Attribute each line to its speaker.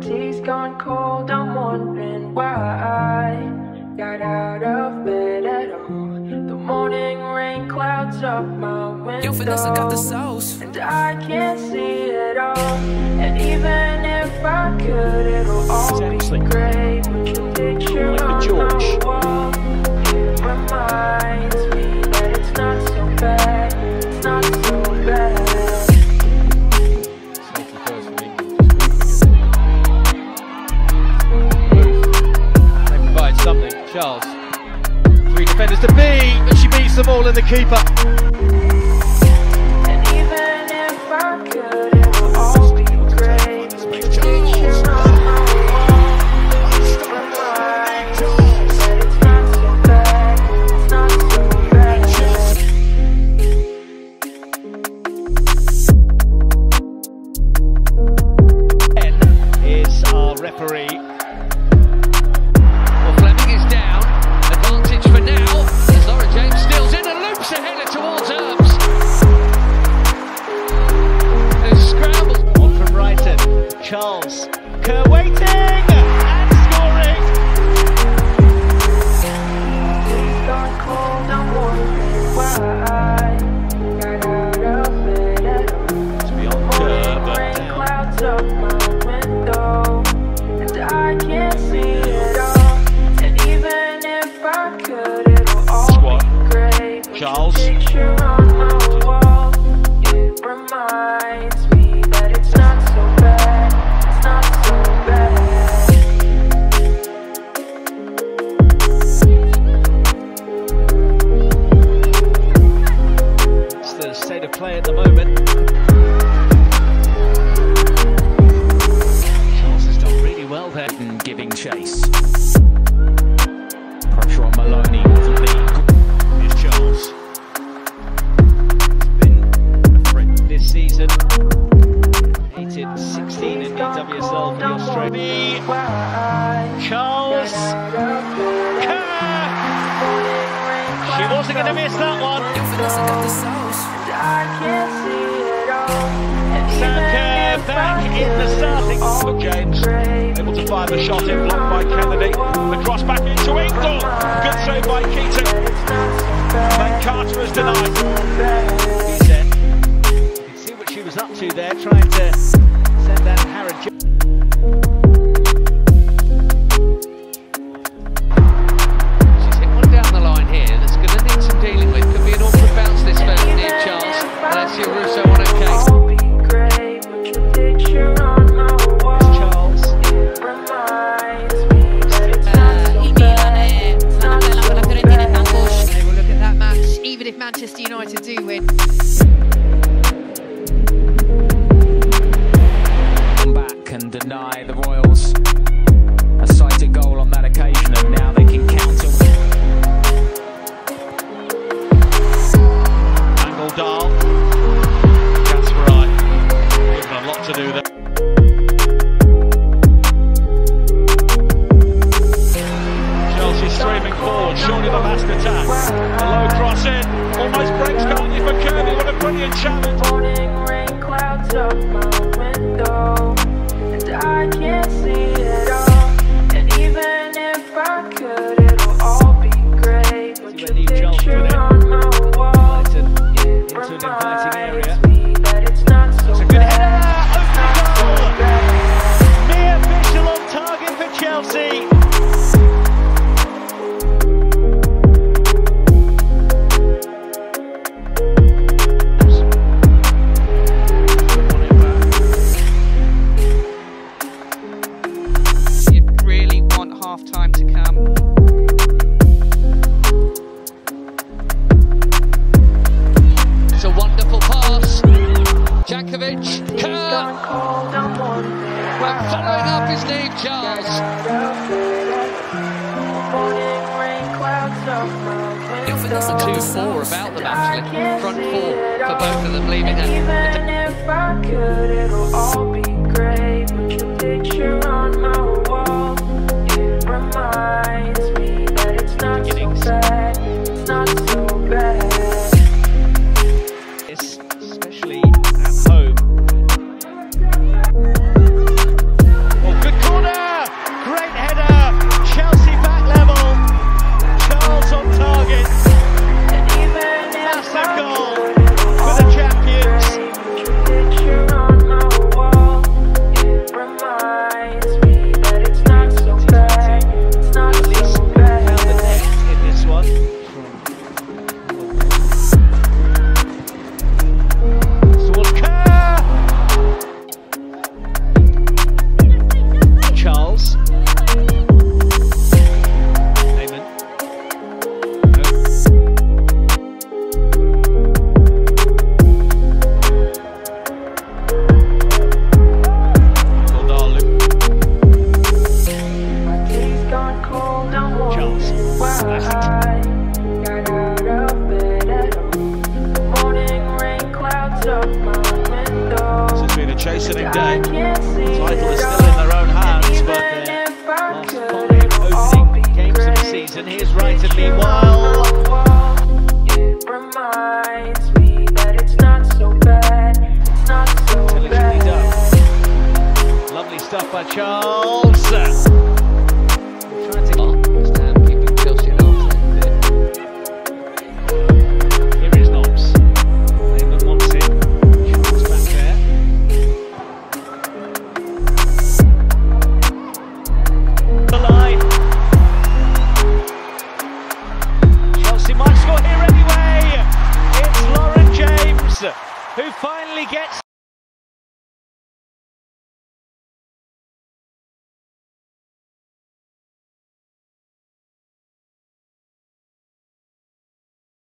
Speaker 1: tea's gone cold. I'm wondering why I got out of bed at all. The morning rain clouds up my window.
Speaker 2: Yo, Vanessa got the sauce.
Speaker 1: And I can't see it all. And even if I could, it'll all be great. With your picture
Speaker 3: Like the
Speaker 1: on
Speaker 3: keeper. Charles has done really well there in giving chase. Pressure on Maloney for the Here's Charles. He's been a threat this season. Hated 16 in the WSL for the Australian. Charles. She wasn't going to miss that one. Sam back in the starting. Look, James able to fire the shot in, blocked by Kennedy. The cross back into Engel. Good save by Keaton. Then Carter has denied. You can see what she was up to there, trying to send that Harrod. What a brilliant challenge.
Speaker 1: Morning rain clouds up my window, and I can't see it all. And even if I could, it'll all be great.
Speaker 3: See
Speaker 1: your
Speaker 3: where Neve Jones
Speaker 1: picture on my wall,
Speaker 3: It's an-
Speaker 1: it
Speaker 3: into an inviting area.
Speaker 4: Half time to come.
Speaker 5: It's a wonderful pass. Jankovic. Kerr.
Speaker 1: gone cold, I'm wondering
Speaker 5: Well, following up his lead, Charles.
Speaker 1: Morning rain clouds up my
Speaker 2: Yo, Vanessa got
Speaker 5: Two
Speaker 2: the
Speaker 5: four about them actually. Front four for both of them leaving
Speaker 1: And
Speaker 5: it.
Speaker 1: It's been a chasing day. Title is
Speaker 3: still
Speaker 1: in their own hands, but the
Speaker 3: last four opening games of the
Speaker 6: season. Here's Wrighton meanwhile. Lovely stuff by Charles. Who finally gets.